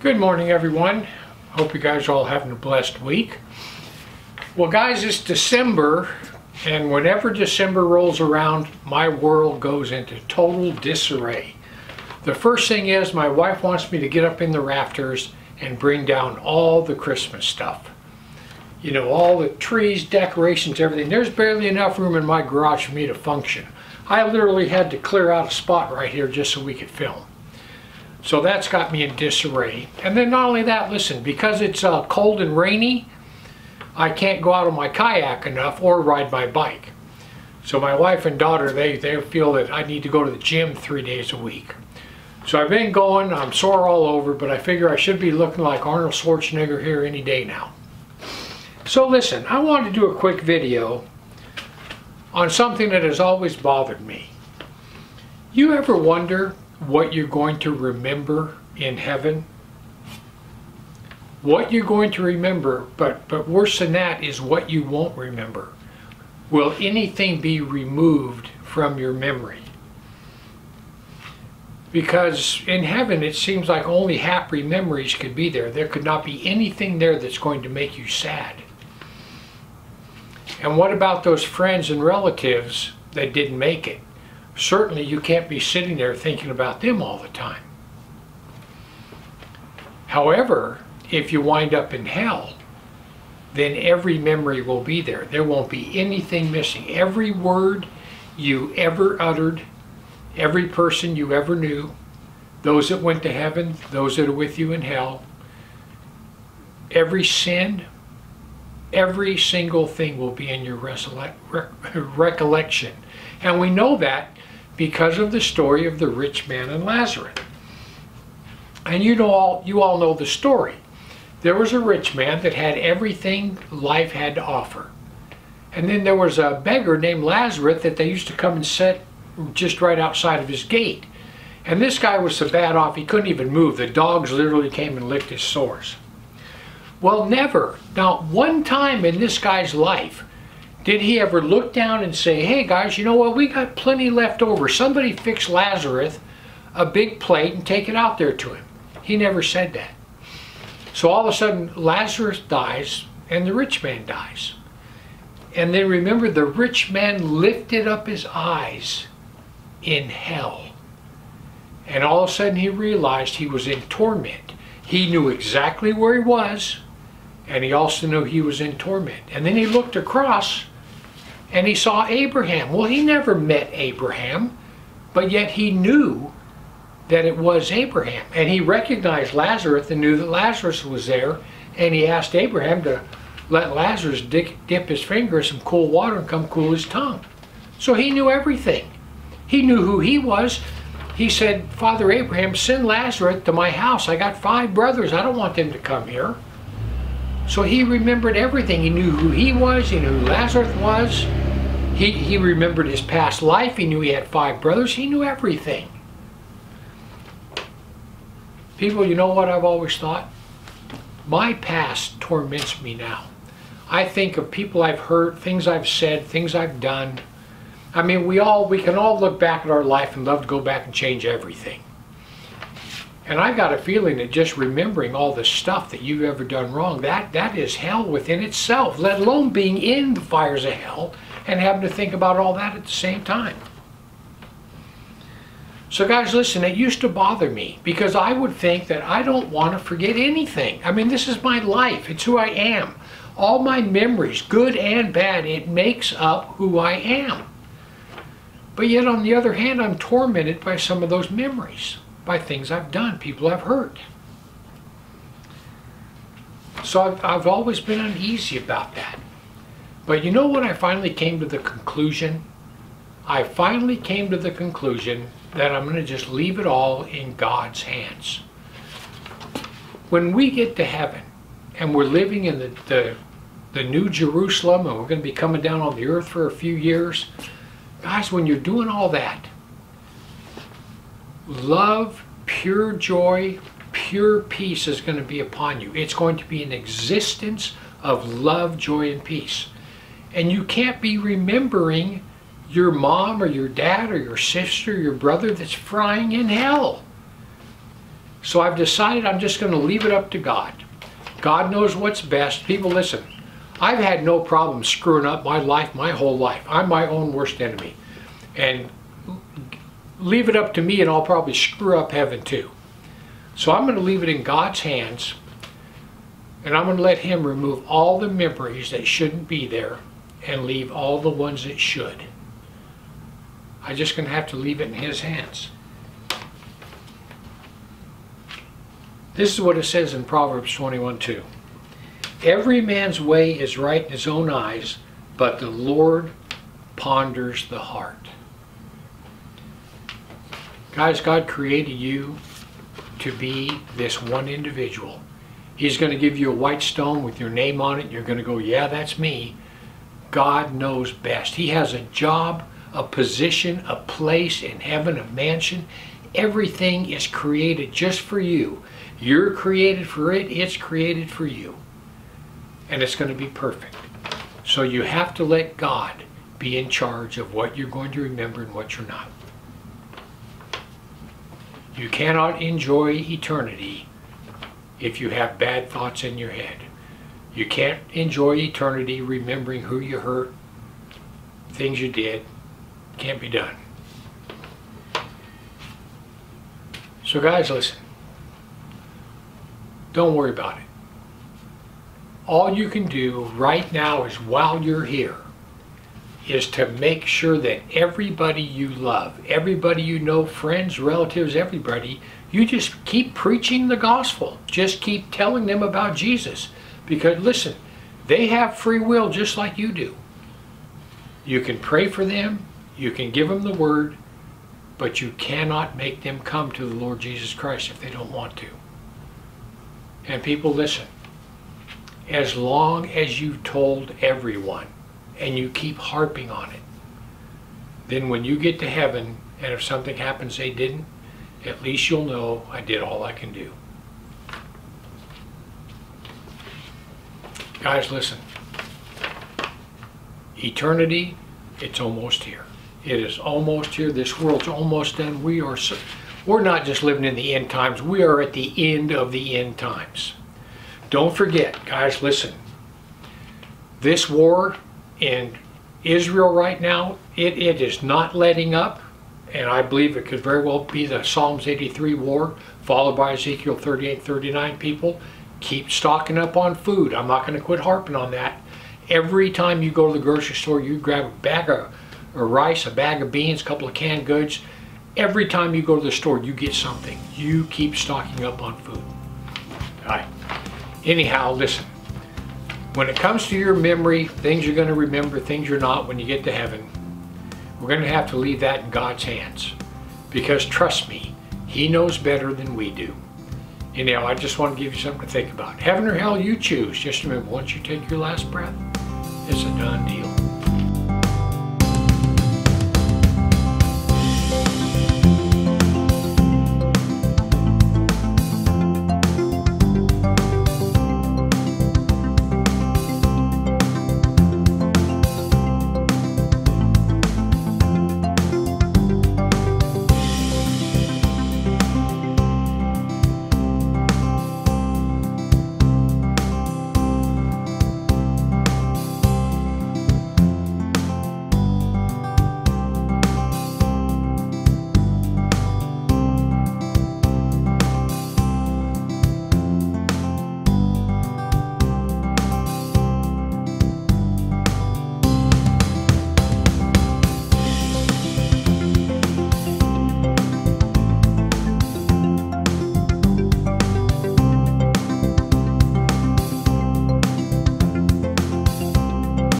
Good morning, everyone. Hope you guys are all having a blessed week. Well, guys, it's December, and whenever December rolls around, my world goes into total disarray. The first thing is my wife wants me to get up in the rafters and bring down all the Christmas stuff. You know, all the trees, decorations, everything. There's barely enough room in my garage for me to function. I literally had to clear out a spot right here just so we could film. So that's got me in disarray. And then not only that, listen, because it's uh, cold and rainy, I can't go out on my kayak enough or ride my bike. So my wife and daughter, they, they feel that I need to go to the gym three days a week. So I've been going, I'm sore all over, but I figure I should be looking like Arnold Schwarzenegger here any day now. So listen, I want to do a quick video on something that has always bothered me. You ever wonder what you're going to remember in heaven. What you're going to remember, but, but worse than that is what you won't remember. Will anything be removed from your memory? Because in heaven it seems like only happy memories could be there. There could not be anything there that's going to make you sad. And what about those friends and relatives that didn't make it? Certainly you can't be sitting there thinking about them all the time. However, if you wind up in hell, then every memory will be there. There won't be anything missing. Every word you ever uttered, every person you ever knew, those that went to heaven, those that are with you in hell, every sin, every single thing will be in your recollection. And we know that because of the story of the rich man and Lazarus. And you know all you all know the story. There was a rich man that had everything life had to offer. And then there was a beggar named Lazarus that they used to come and sit just right outside of his gate. And this guy was so bad off he couldn't even move. The dogs literally came and licked his sores. Well, never, not one time in this guy's life did he ever look down and say, hey guys, you know what, we got plenty left over. Somebody fix Lazarus a big plate and take it out there to him. He never said that. So all of a sudden, Lazarus dies and the rich man dies. And then remember, the rich man lifted up his eyes in hell. And all of a sudden he realized he was in torment. He knew exactly where he was, and he also knew he was in torment. And then he looked across and he saw Abraham. Well, he never met Abraham, but yet he knew that it was Abraham. And he recognized Lazarus and knew that Lazarus was there, and he asked Abraham to let Lazarus dip, dip his finger in some cool water and come cool his tongue. So he knew everything. He knew who he was. He said, Father Abraham, send Lazarus to my house. I got five brothers. I don't want them to come here. So he remembered everything. He knew who he was, he knew who Lazarus was. He, he remembered his past life. He knew he had five brothers. He knew everything. People, you know what I've always thought? My past torments me now. I think of people I've hurt, things I've said, things I've done. I mean, we all we can all look back at our life and love to go back and change everything. And I got a feeling that just remembering all the stuff that you've ever done wrong, that, that is hell within itself, let alone being in the fires of hell and having to think about all that at the same time. So guys, listen, it used to bother me because I would think that I don't want to forget anything. I mean, this is my life. It's who I am. All my memories, good and bad, it makes up who I am. But yet, on the other hand, I'm tormented by some of those memories by things I've done, people I've hurt. So I've, I've always been uneasy about that. But you know when I finally came to the conclusion? I finally came to the conclusion that I'm going to just leave it all in God's hands. When we get to heaven and we're living in the, the, the new Jerusalem and we're going to be coming down on the earth for a few years, guys, when you're doing all that, love, pure joy, pure peace is going to be upon you. It's going to be an existence of love, joy, and peace. And you can't be remembering your mom or your dad or your sister or your brother that's frying in hell. So I've decided I'm just going to leave it up to God. God knows what's best. People, listen, I've had no problem screwing up my life my whole life. I'm my own worst enemy. And leave it up to me and I'll probably screw up heaven too. So I'm going to leave it in God's hands and I'm going to let Him remove all the memories that shouldn't be there and leave all the ones that should. I'm just going to have to leave it in His hands. This is what it says in Proverbs 21 2. Every man's way is right in his own eyes, but the Lord ponders the heart. Guys, God created you to be this one individual. He's going to give you a white stone with your name on it. You're going to go, yeah, that's me. God knows best. He has a job, a position, a place in heaven, a mansion. Everything is created just for you. You're created for it, it's created for you. And it's going to be perfect. So you have to let God be in charge of what you're going to remember and what you're not. You cannot enjoy eternity if you have bad thoughts in your head. You can't enjoy eternity remembering who you hurt, things you did. Can't be done. So guys, listen. Don't worry about it. All you can do right now is while you're here is to make sure that everybody you love, everybody you know, friends, relatives, everybody, you just keep preaching the gospel. Just keep telling them about Jesus. Because listen, they have free will just like you do. You can pray for them, you can give them the word, but you cannot make them come to the Lord Jesus Christ if they don't want to. And people, listen. As long as you've told everyone and you keep harping on it, then when you get to heaven and if something happens they didn't, at least you'll know I did all I can do. Guys, listen. Eternity, it's almost here. It is almost here. This world's almost done. We are so, we're not just living in the end times. We are at the end of the end times. Don't forget, guys, listen. This war in Israel right now, it, it is not letting up. And I believe it could very well be the Psalms 83 war, followed by Ezekiel 38, 39 people. Keep stocking up on food. I'm not going to quit harping on that. Every time you go to the grocery store, you grab a bag of, of rice, a bag of beans, a couple of canned goods. Every time you go to the store, you get something. You keep stocking up on food. All right. Anyhow, listen. When it comes to your memory, things you're going to remember, things you're not when you get to heaven, we're going to have to leave that in God's hands. Because trust me, He knows better than we do. Anyhow, I just want to give you something to think about. Heaven or hell, you choose. Just remember, once you take your last breath, it's a done deal.